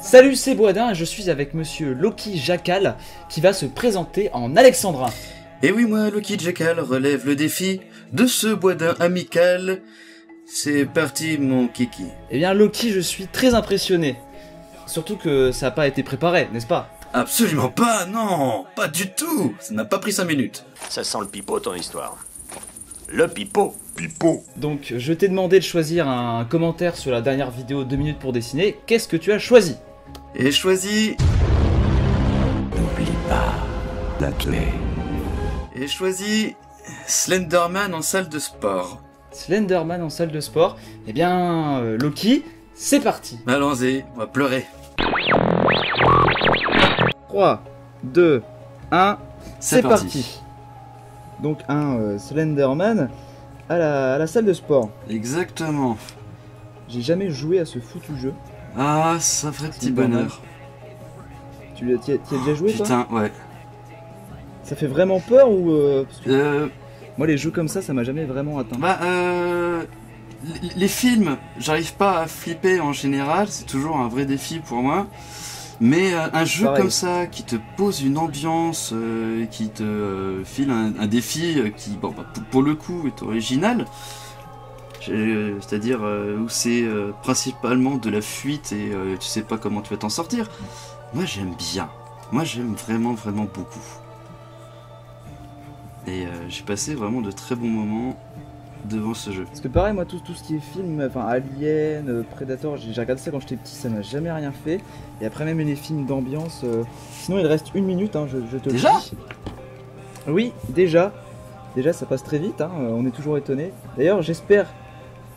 Salut, c'est Boisdin et je suis avec monsieur Loki Jacal qui va se présenter en alexandrin. Et oui, moi, Loki Jackal relève le défi de ce boisdin amical. C'est parti, mon kiki. Eh bien, Loki, je suis très impressionné. Surtout que ça n'a pas été préparé, n'est-ce pas? Absolument pas, non, pas du tout. Ça n'a pas pris 5 minutes. Ça sent le pipeau ton histoire. Le pipeau. Pipeau. Donc, je t'ai demandé de choisir un commentaire sur la dernière vidéo 2 minutes pour dessiner. Qu'est-ce que tu as choisi? Et choisi. N'oublie pas la clé. Et choisi. Slenderman en salle de sport. Slenderman en salle de sport. Eh bien, euh, Loki, c'est parti Allons-y, on va pleurer. 3, 2, 1, c'est C'est parti. parti. Donc un euh, Slenderman à la, à la salle de sport. Exactement. J'ai jamais joué à ce foutu jeu. Ah, ça ferait petit bonheur. Tu as, as déjà joué toi? Putain, ouais. Ça fait vraiment peur ou euh, parce que Euh, moi les jeux comme ça ça m'a jamais vraiment atteint. Bah, euh, les films, j'arrive pas à flipper en général, c'est toujours un vrai défi pour moi. Mais euh, un jeu Pareil. comme ça, qui te pose une ambiance, euh, qui te euh, file un, un défi qui, bon, bah, pour, le coup, est original. C'est-à-dire où c'est principalement de la fuite et tu sais pas comment tu vas t'en sortir. Moi, j'aime bien. Moi, j'aime vraiment, vraiment beaucoup. Et j'ai passé vraiment de très bons moments devant ce jeu. Parce que pareil moi tout, tout ce qui est film, enfin Alien, euh, Predator, j'ai regardé ça quand j'étais petit, ça m'a jamais rien fait. Et après même les films d'ambiance. euh, Sinon il reste une minute, hein, je, je te le Déjà dis. Oui, déjà. Déjà ça passe très vite, hein, euh, on est toujours étonné. D'ailleurs j'espère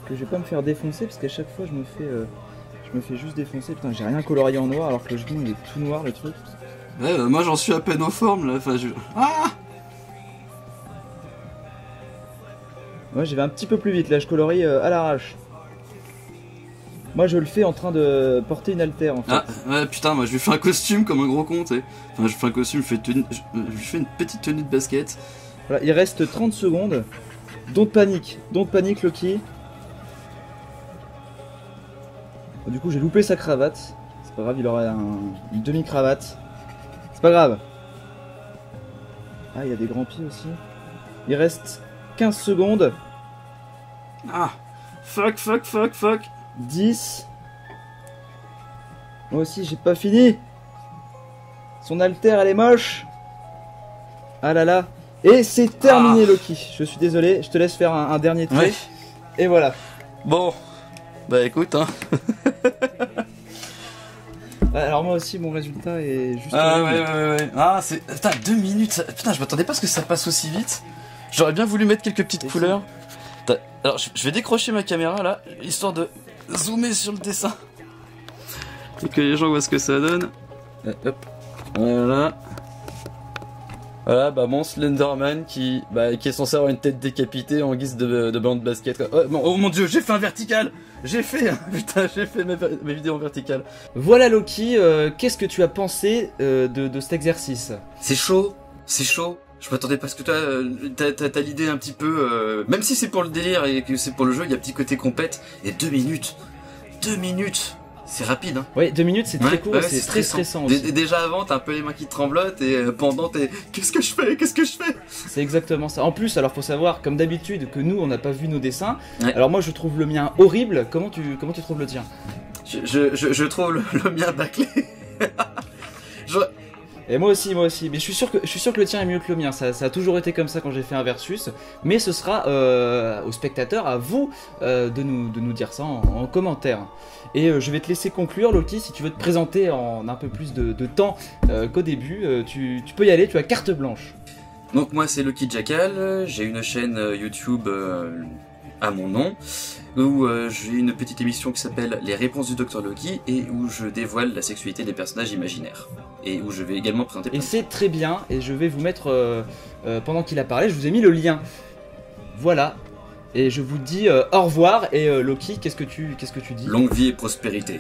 que je vais pas me faire défoncer parce qu'à chaque fois je me fais. euh, Je me fais juste défoncer, putain j'ai rien colorié en noir alors que le genou il est tout noir le truc. Ouais, euh, moi j'en suis à peine aux formes là. Enfin, je... Ah Moi j'y vais un petit peu plus vite là, je colorie euh, à l'arrache. Moi je le fais en train de porter une altère en fait. ah, ouais, putain, moi je lui fais un costume comme un gros con, tu sais. Enfin, je fais un costume, je fais, tenue- je, je lui fais une petite tenue de basket. Voilà, il reste 30 secondes. Don't panique, don't panique Loki. Du coup j'ai loupé sa cravate. C'est pas grave, il aura un- une demi-cravate. C'est pas grave. Ah, il y a des grands pieds aussi. Il reste 15 secondes. Ah Fuck, fuck, fuck, fuck 10. Moi aussi, j'ai pas fini. Son alter, elle est moche. Ah là là. Et c'est terminé, Ah. Loki. Je suis désolé, je te laisse faire un, un dernier trait. Ouais. Et voilà. Bon. Bah écoute, hein. Ouais, Alors moi aussi, mon résultat est juste. Ah ouais, ouais, ouais. Ah, c'est. Putain, deux minutes. Putain, je m'attendais pas à ce que ça passe aussi vite. J'aurais bien voulu mettre quelques petites Et couleurs. Alors, je vais décrocher ma caméra là, histoire de zoomer sur le dessin. Et que les gens voient ce que ça donne. Euh, hop. Voilà. Voilà, bah mon Slenderman qui, bah, qui est censé avoir une tête décapitée en guise de, de bande de basket. Oh, bon, oh mon dieu, j'ai fait un vertical J'ai fait, hein, putain, j'ai fait mes, mes vidéos en vertical. Voilà, Loki. euh, Qu'est-ce que tu as pensé euh, de, de cet exercice? C'est chaud, c'est chaud. Je m'attendais parce que toi, euh, t'as, l'idée un petit peu, euh, même si c'est pour le délire et que c'est pour le jeu, il y a un petit côté compète. Et deux minutes, deux minutes, c'est rapide. Hein. Oui, deux minutes, c'est très Ouais, court, ouais, c'est très stressant Déjà avant, t'as un peu les mains qui tremblotent et euh, pendant, t'es, qu'est-ce que je fais, qu'est-ce que je fais? C'est exactement ça. En plus, alors faut savoir, comme d'habitude, que nous, on n'a pas vu nos dessins. Ouais. Alors moi, je trouve le mien horrible. Comment tu, comment tu trouves le tien? Je, je, je, je trouve le, le mien bâclé. Et moi aussi, moi aussi. Mais je suis sûr que, je suis sûr que le tien est mieux que le mien. Ça, ça a toujours été comme ça quand j'ai fait un versus. Mais ce sera euh, aux spectateurs, à vous, euh, de, nous, de nous dire ça en, en commentaire. Et euh, je vais te laisser conclure, Loki, si tu veux te présenter en un peu plus de, temps qu'au début. tu, tu peux y aller, tu as carte blanche. Donc moi c'est Lucky Jackal, j'ai une chaîne YouTube à mon nom où euh, j'ai une petite émission qui s'appelle Les réponses du Dr Loki et où je dévoile la sexualité des personnages imaginaires et où je vais également présenter Et de- c'est très bien. Et je vais vous mettre, euh, euh, pendant qu'il a parlé, je vous ai mis le lien. Voilà. Et je vous dis euh, au revoir. Et euh, Loki, qu'est-ce que tu, qu'est-ce que tu dis? Longue vie et prospérité.